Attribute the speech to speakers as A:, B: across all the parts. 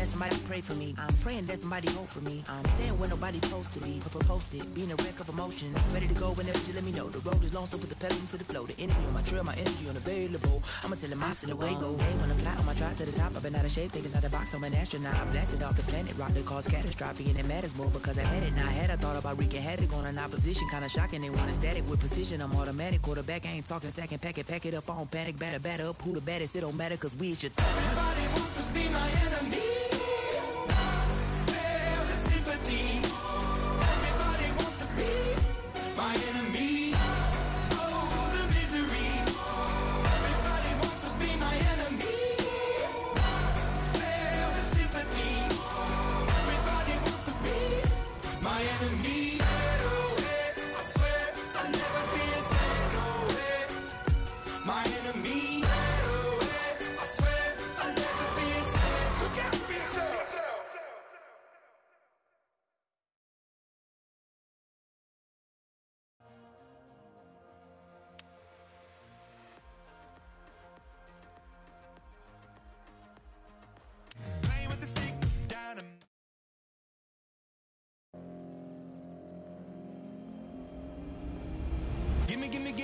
A: That somebody pray for me. I'm praying that somebody hope for me. I'm staying where nobody's supposed to be. Posted, being a wreck of emotions. Ready to go whenever you let me know. The road is long, so put the pedal into the flow. The energy on my trail, my energy unavailable. I'ma tell him I still away go. Hey, when I fly on my drive to the top, I've been out of shape, thinking out the box. I'm an astronaut. I blasted off the planet, rock that caused catastrophe, and it matters more because I had it. Now I had I thought about wreaking havoc on an opposition, kinda shocking. They want a static with precision. I'm automatic, quarterback. I ain't talking second pack it, pack it up on panic, batter, batter up. Who the baddest? It don't matter, cause we is your
B: Everybody wants to be my enemy.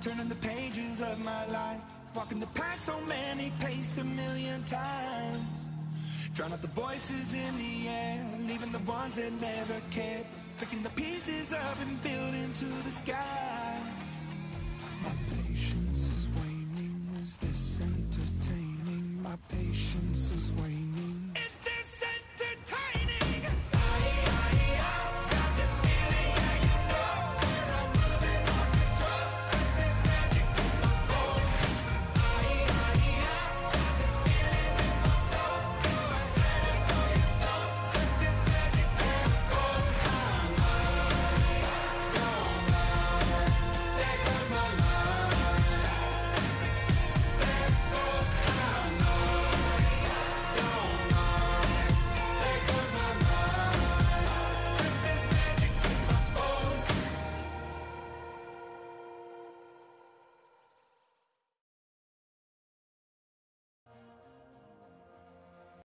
B: Turning the pages of my life, walking the path so many paced a million times. Drown out the voices in the air, leaving the ones that never cared, picking the pieces up and building to the sky.